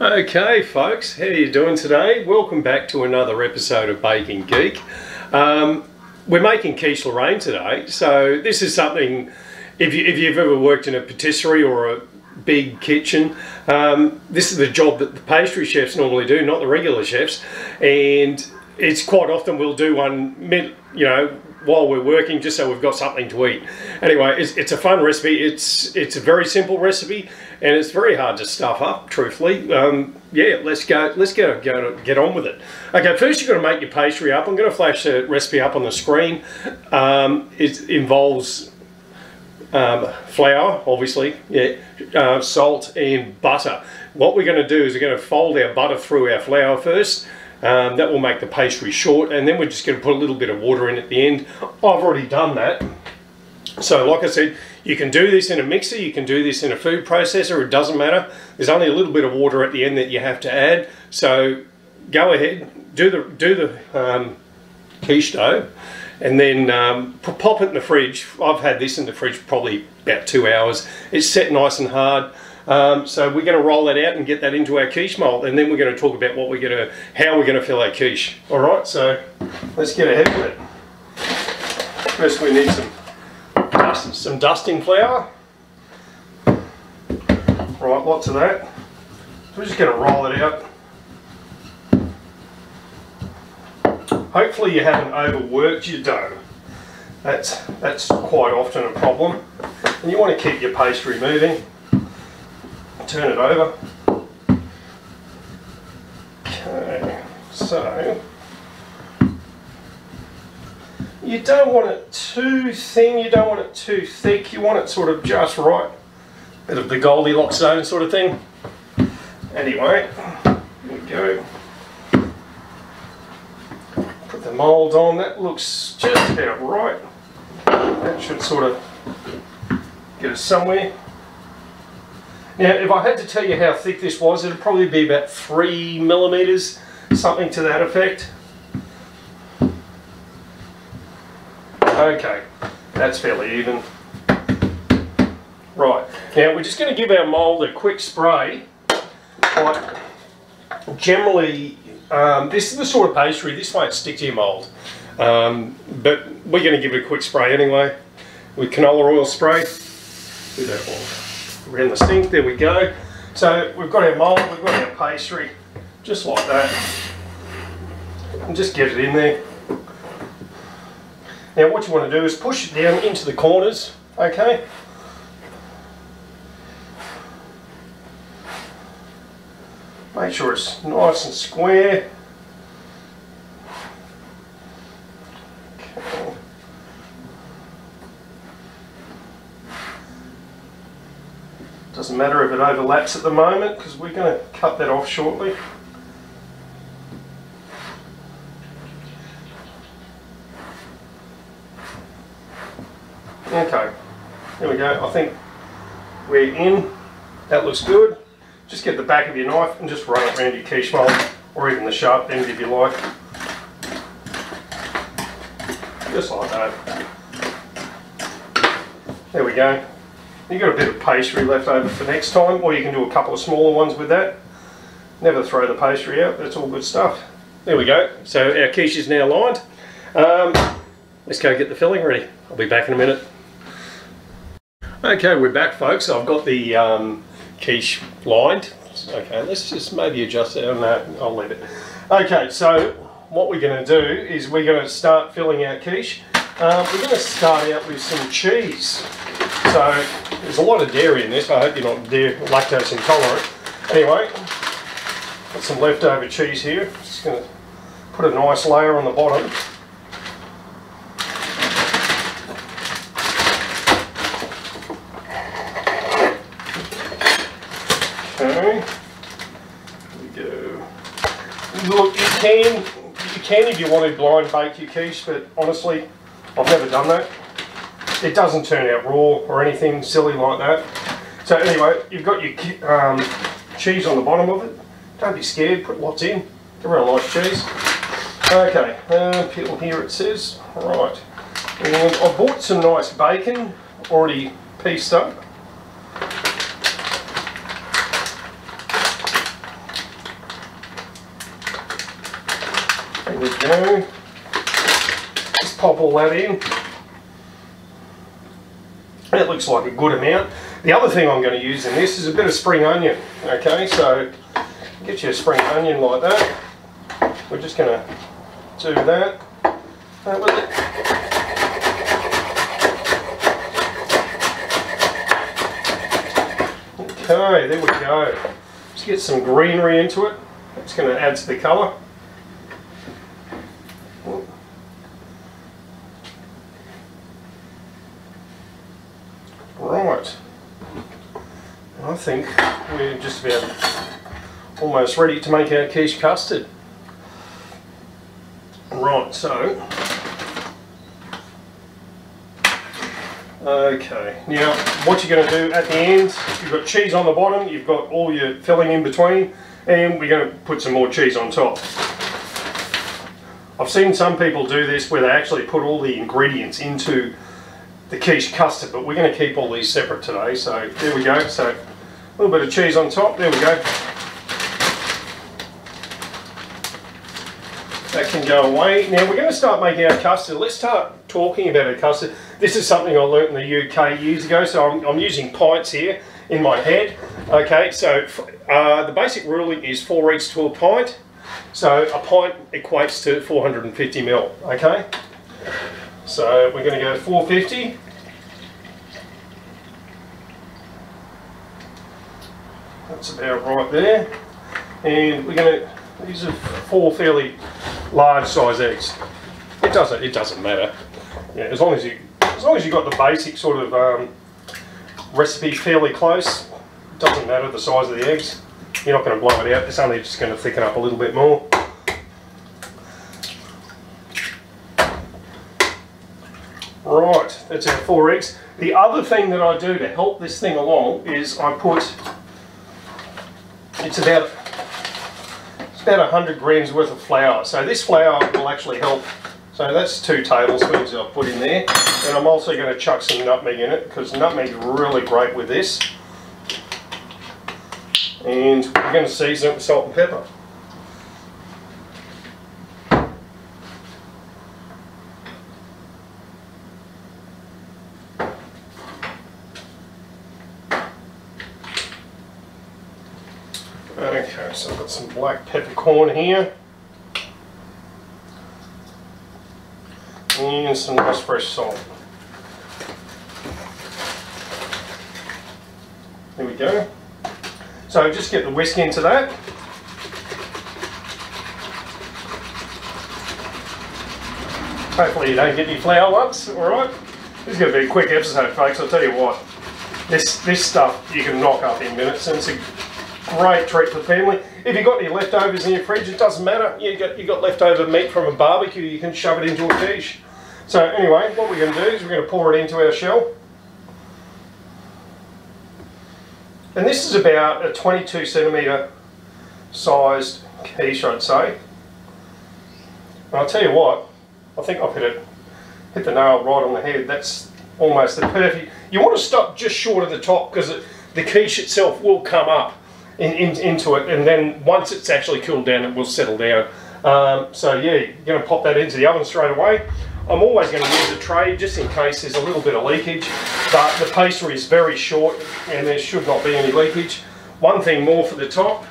Okay folks, how are you doing today? Welcome back to another episode of Baking Geek. Um, we're making quiche Lorraine today, so this is something, if, you, if you've ever worked in a patisserie or a big kitchen, um, this is the job that the pastry chefs normally do, not the regular chefs, and it's quite often we'll do one, you know, while we're working just so we've got something to eat. Anyway, it's, it's, a fun recipe. It's it's a very simple recipe and it's very hard to stuff up, truthfully. Um, yeah, let's go, let's go, go get on with it. Okay, first you're going to make your pastry up. I'm going to flash the recipe up on the screen. Um, it involves um, flour, obviously, yeah, uh, salt and butter. What we're going to do is we're going to fold our butter through our flour first um, that will make the pastry short and then we're just going to put a little bit of water in at the end. I've already done that. So like I said, you can do this in a mixer, you can do this in a food processor, it doesn't matter. There's only a little bit of water at the end that you have to add. So go ahead, do the, do the um, quiche dough and then um, pop it in the fridge. I've had this in the fridge probably about two hours. It's set nice and hard. Um, so we're going to roll that out and get that into our quiche mold and then we're going to talk about what we're going to, how we're going to fill our quiche. Alright, so let's get ahead with it. First we need some, dust, some dusting flour. Right, lots of that. We're just going to roll it out. Hopefully you haven't overworked your dough. That's, that's quite often a problem. And you want to keep your pastry moving turn it over. Okay, so you don't want it too thin, you don't want it too thick, you want it sort of just right. Bit of the Goldilocks zone sort of thing. Anyway, here we go. Put the mould on, that looks just about right. That should sort of get us somewhere. Now, if I had to tell you how thick this was, it'd probably be about three millimeters, something to that effect. Okay, that's fairly even. Right, now we're just going to give our mould a quick spray. Generally, um, this is the sort of pastry, this won't stick to your mould. Um, but we're going to give it a quick spray anyway, with canola oil spray. Do that one around the sink, there we go. So we've got our mould, we've got our pastry, just like that. And just get it in there. Now what you want to do is push it down into the corners, okay? Make sure it's nice and square. Doesn't matter if it overlaps at the moment because we're going to cut that off shortly. Okay, there we go. I think we're in. That looks good. Just get the back of your knife and just run it around your quiche mold or even the sharp end if you like. Just like that. There we go. You've got a bit of pastry left over for next time, or you can do a couple of smaller ones with that. Never throw the pastry out, that's all good stuff. There we go, so our quiche is now lined. Um, let's go get the filling ready. I'll be back in a minute. Okay, we're back folks. I've got the um, quiche lined. Okay, let's just maybe adjust it. No, I'll leave it. Okay, so what we're going to do is we're going to start filling our quiche. Um, we're going to start out with some cheese. So there's a lot of dairy in this. I hope you're not lactose intolerant. Anyway, got some leftover cheese here. Just going to put a nice layer on the bottom. Okay, we go. Look, you can, you can if you want to blind bake your quiche, but honestly, I've never done that it doesn't turn out raw or anything silly like that. So anyway, you've got your um, cheese on the bottom of it. Don't be scared, put lots in. Everyone likes cheese. Okay, uh, here it says, right. And I bought some nice bacon, already pieced up. There we go. Just pop all that in. Looks like a good amount. The other thing I'm going to use in this is a bit of spring onion. Okay, so get you a spring onion like that. We're just going to do that. That with it. Okay, there we go. Let's get some greenery into it. It's going to add to the colour. Right. I think we're just about almost ready to make our quiche custard. Right, so Okay, now what you're going to do at the end, you've got cheese on the bottom, you've got all your filling in between, and we're going to put some more cheese on top. I've seen some people do this where they actually put all the ingredients into the quiche custard, but we're going to keep all these separate today, so there we go. So a little bit of cheese on top, there we go. That can go away. Now we're going to start making our custard. Let's start talking about our custard. This is something I learnt in the UK years ago, so I'm, I'm using pints here in my head. Okay, so uh, the basic ruling is four eggs to a pint. So a pint equates to 450 ml, okay? So we're going to go 450. That's about right there. And we're going to, these are four fairly large size eggs. It doesn't, it doesn't matter. Yeah, as long as you as long as you've got the basic sort of um, recipe fairly close, it doesn't matter the size of the eggs. You're not going to blow it out, it's only just going to thicken up a little bit more. Right, that's our four eggs. The other thing that I do to help this thing along is I put, it's about, it's about 100 grams worth of flour. So this flour will actually help so that's two tablespoons I've put in there. And I'm also going to chuck some nutmeg in it because nutmeg is really great with this. And we're going to season it with salt and pepper. Okay, so I've got some black peppercorn here. and some nice fresh salt. There we go. So just get the whisk into that. Hopefully you don't get any flour lumps, alright? This is going to be a quick episode folks, I'll tell you what. This, this stuff you can knock up in minutes and it's a great treat for family. If you've got any leftovers in your fridge, it doesn't matter. You got you got leftover meat from a barbecue, you can shove it into a quiche. So anyway, what we're going to do is we're going to pour it into our shell. And this is about a 22 centimetre sized quiche I'd say. And I'll tell you what, I think I've hit it, hit the nail right on the head. That's almost the perfect. You want to stop just short of the top because the quiche itself will come up in, in, into it and then once it's actually cooled down it will settle down. Um, so yeah, you're going to pop that into the oven straight away. I'm always going to use a tray just in case there's a little bit of leakage, but the pastry is very short and there should not be any leakage. One thing more for the top.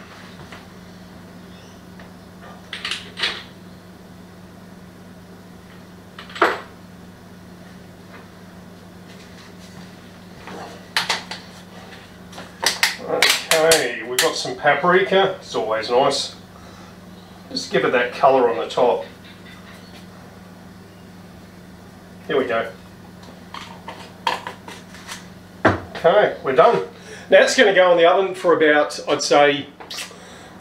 Okay, we've got some paprika, it's always nice. Just give it that colour on the top. Here we go. Okay, we're done. Now it's going to go in the oven for about, I'd say,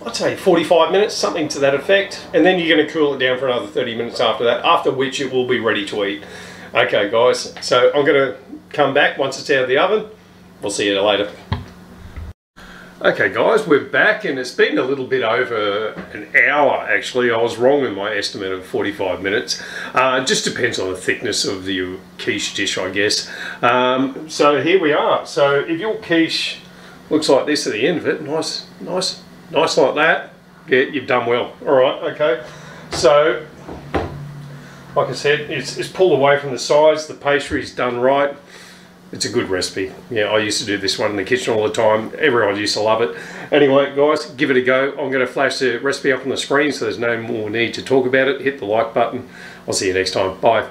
I'd say 45 minutes, something to that effect. And then you're going to cool it down for another 30 minutes after that, after which it will be ready to eat. Okay guys, so I'm going to come back once it's out of the oven. We'll see you later. Okay guys, we're back and it's been a little bit over an hour actually. I was wrong in my estimate of 45 minutes. Uh, just depends on the thickness of the quiche dish I guess. Um, so here we are. So if your quiche looks like this at the end of it, nice, nice, nice like that, yeah, you've done well. Alright, okay. So, like I said, it's, it's pulled away from the sides, the pastry's done right. It's a good recipe. Yeah, I used to do this one in the kitchen all the time. Everyone used to love it. Anyway, guys, give it a go. I'm going to flash the recipe up on the screen so there's no more need to talk about it. Hit the like button. I'll see you next time. Bye.